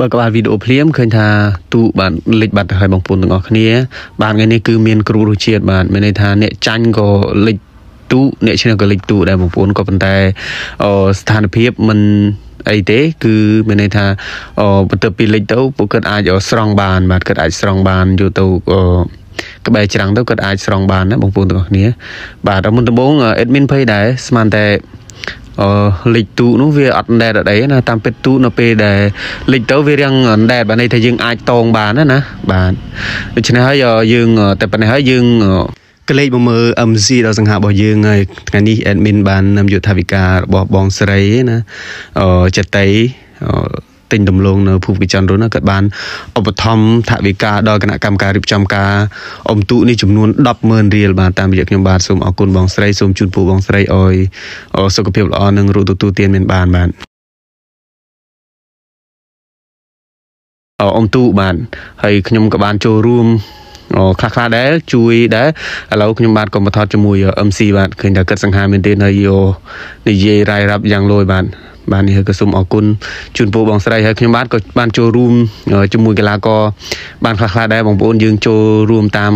បើក្បាលវីដេអូភ្លាមឃើញថាទូបានលេចបាត់ទៅហើយបងប្អូនទាំងអស់គ្នា បាទថ្ងៃនេះគឺមានគ្រូរសជាតិបាទមានន័យថាអ្នកចាញ់ក៏លេចទូអ្នកឈ្នះក៏លេចទូដែរបងប្អូនក៏ប៉ុន្តែស្ថានភាពមិនអីទេគឺមានន័យថាបន្ទាប់ពីលេចទៅពួកគាត់អាចស្រង់បាន បាទគាត់អាចស្រង់បានយកទៅក្បែរច្រាំងទៅគាត់អាចស្រង់បានណាបងប្អូនទាំងអស់គ្នា បាទមុនដំបូង admin ភ័យដែរស្មានតែអឺ លេខទូនោះវាអត់ដែតអត់អីណាតាមពិតទូនៅពេលដែលលេខទៅវារៀងដែតបាទន័យថាយើងអាចតងបានណាណាបាទដូច្នេះហើយយើងតែប៉ុណ្ណេះហើយយើងកលេចមកមើល MC ដល់សង្ហារបស់យើងហើយថ្ងៃនេះ admin បាននំយុទ្ធវិការរបស់បងស្រីណាអឺចតី ទិញដំឡូងនៅភូមិកិច្ចរុនគាត់បានឧបត្ថម្ភថវិកាដល់គណៈកម្មការរៀបចំការអមទូនេះចំនួន100000រៀលបាទតាមរយៈខ្ញុំបាទសូមអរគុណបងស្រីសូមជូនពរបងស្រីឲ្យសុខភាពល្អនិងរកទទួលទានមានបានបាទអមទូបាទហើយខ្ញុំក៏បានចូលរួមអូខ្លះខ្លះដែរជួយដែរឥឡូវខ្ញុំបាទក៏មកថតជាមួយ MC បាទឃើញថាគិតសង្ហាមែនទេហើយយោនិយាយរាយរាប់យ៉ាងលយបាទ បាទនេះក៏សូមអរគុណជូនពរបងស្រីហើយខ្ញុំបាទក៏បានចូលរួមជាមួយកីឡាករបានខ្លះខ្លះដែរបងប្អូនយើងចូលរួមតាម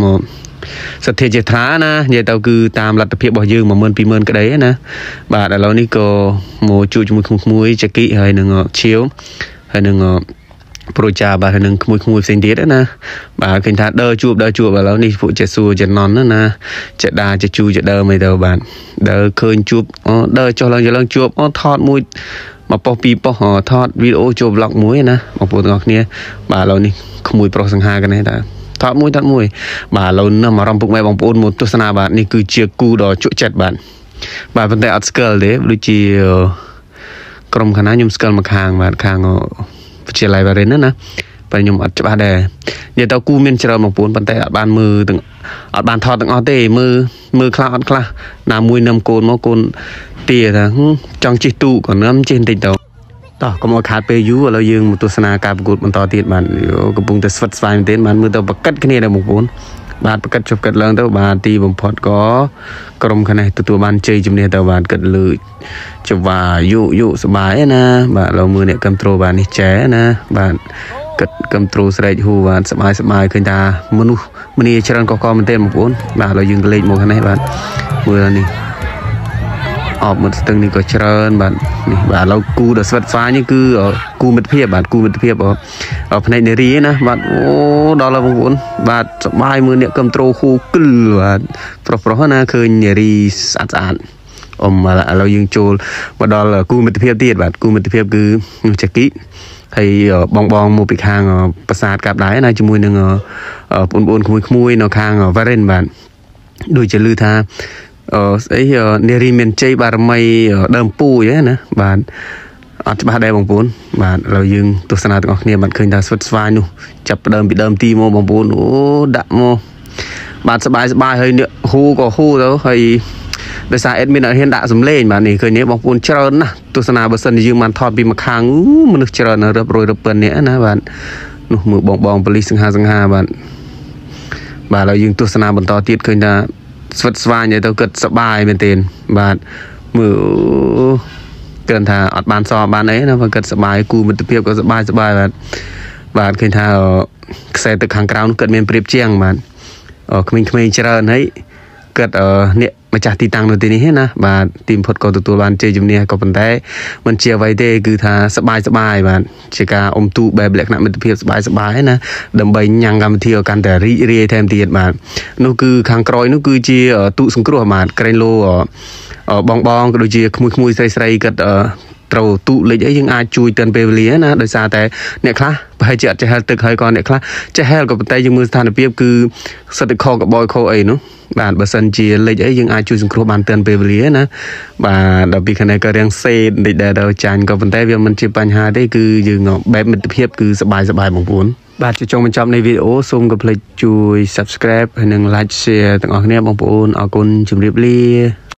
សទ្ធាចេត្រាណានិយាយទៅគឺតាមលទ្ធភាពរបស់យើង12000 20000ក្តីណាបាទឥឡូវនេះក៏មកជួយជាមួយក្មួយចាគីហើយនឹងឈៀវហើយនឹង ប្រូចាបាទហើយនឹងក្មួយក្មួយផ្សេងទៀតណាបាទឃើញថាដើរជួបដើរជួបឥឡូវនេះពួកចេះសួរចំណន់ណាចេះដាចេះជូចេះដើមិនទៅបាទដើរឃើញជួបអូដើរចុះឡើងឡើងជួបអូថតមួយមកប៉ុសពីរប៉ុសថតវីដេអូចូល vlog មួយណាបងប្អូនទាំងអស់គ្នា បាទឥឡូវនេះក្មួយប្រុសសង្ហាកនេះតាថតមួយថតមួយ បាទឥឡូវណាស់អារម្មណ៍ពុកម៉ែបងប្អូនមកទស្សនាបាទនេះគឺជាគូដ៏ជក់ចិត្តបាទបាទប៉ុន្តែអត់ស្គាល់ទេដូចជាក្រុមខាងណាខ្ញុំស្គាល់មកខាងបាទខាង វិទ្យាល័យបារិនណាតែខ្ញុំអត់ច្បាស់ដែរនិយាយទៅគូមានច្រើនបងប្អូនប៉ុន្តែអត់បានមើលទាំងអត់បានថតទាំងអស់ទេមើលមើលខ្លះអត់ខ្លះណាមួយនឹមកូនមកកូនទាថាចង់ជិះទូក៏នឹមជិះបន្តិចទៅតោះកុំឲ្យខាតពេលយូរឥឡូវយើងមកទស្សនាការប្រកួតបន្តទៀតបាទកំពុងតែស្វិតស្វាយមែនទែនបានមើលទៅប្រកិតគ្នាដែរបងប្អូន បាទប្រកិតជប់កិតឡើងទៅបាទទីបំផុតក៏ក្រុមខាងនេះទទួលបានជ័យជំនះទៅបាទកិតលឺចវាយុយុសបាយណា បាទឥឡូវមើលអ្នកគ្រប់ត្រូលបាទនេះចែណាបាទគិតកំត្រូលស្រែកហូបាទសបាយសបាយឃើញថាមនុស្សម្នាច្រើនកកកមែនទេបងប្អូនបាទឥឡូវយើងលេខមកខាងនេះបាទមើលនេះ អបមុតស្ទឹងនេះក៏ច្រើនបាទនេះបាទឥឡូវគូដ៏ស្វិតស្វាញនេះគឺគូមិត្តភាពបាទគូមិត្តភាពផ្នែកនារីណាបាទអូដល់ហើយបងប្អូនបាទសប្បាយមើលអ្នកគ្រប់ត្រូលហ៊ូគិលបាទប្រុសប្រុសណាឃើញនារីស្អាតស្អាតអមឥឡូវយើងចូលមកដល់គូមិត្តភាពទៀតបាទគូមិត្តភាពគឺចាគីហើយបងបងមកពីខាងប្រាសាទកាប់ដែរណាជាមួយនឹងបងប្អូនក្មួយៗនៅខាងវ៉ារិនបាទដូចជាឮថាអឺ ស្អីនារីមានជ័យបារមីដើមពូជហ្នឹងណាបាទអត់ច្បាស់ដែរបងប្អូនបាទឥឡូវយើងទស្សនាទាំងអស់គ្នាមិនឃើញថាស្វិតស្វាយនោះចាប់ដើមពីដើមទីមកបងប្អូនអូដាក់មកបាទសបាយសបាយហើយហូក៏ហូទៅហើយដោយសារ admin អត់ហ៊ានដាក់សម្លេងបាទនេះឃើញនេះបងប្អូនច្រើនណាស់ទស្សនាបើសិនជាយើងបានថតពីម្ខាងមនុស្សច្រើនរាប់រយរាប់ពាន់នាក់ណាបាទនោះមើលបងបងប៉ូលីសសង្ហាសង្ហាបាទបាទឥឡូវយើងទស្សនាបន្តទៀតឃើញថា ស្វិតស្វាញទៅគិតសបាយមែនទែនបាទមើលគិតថាអត់បានសបានអីណាបើគិតសបាយគូមិត្តភាពក៏សបាយសបាយបាទបាទឃើញថាខ្សែទឹកខាងក្រៅនោះគិតមានប្រៀបជាងបាទក្មេងៗច្រើនហើយគិតនេះ ម្ចាស់ទីតាំងនៅទីនេះណាបាទទីបំផុតក៏ទទួលបានជ័យជំនះក៏ប៉ុន្តែមិនជាអ្វីទេគឺថាសបាយសបាយបាទជាការអុំទូបែបលក្ខណៈមិត្តភាពសបាយសបាយណាដើម្បីញ៉ាំងកម្មវិធីឲ្យកាន់តែរីករាយថែមទៀតបាទនោះគឺខាងក្រោយនោះគឺជាទូសង្គ្រោះបាទក្រែងលោបងបងក៏ដូចជាក្មួយក្មួយស្រីស្រីគាត់ ត្រូវទូលេខអីយើងអាចជួយទាន់ពេលវេលាណាដោយសារតែអ្នកខ្លះប្រហែលជាអត់ចេះហែលទឹកហើយក៏អ្នកខ្លះចេះហែលក៏ប៉ុន្តែយើងមើលស្ថានភាពគឺសិទ្ធិខកបយខអីនោះបាទបើសិនជាលេខអីយើងអាចជួយសង្គ្រោះបានទាន់ពេលវេលាណាបាទដល់ពីខាងនេះក៏រៀងសេតបន្តិចដែរដល់ចាញ់ក៏ប៉ុន្តែវាមិនជាបញ្ហាទេគឺយើងបែបមិត្តភាពគឺសបាយសបាយបងប្អូនបាទជាចុងបញ្ចប់នៃវីដេអូសូមកុំភ្លេចជួយ Subscribe ហើយនិង Like Share ទាំងអស់គ្នាបងប្អូនអរគុណជម្រាបលា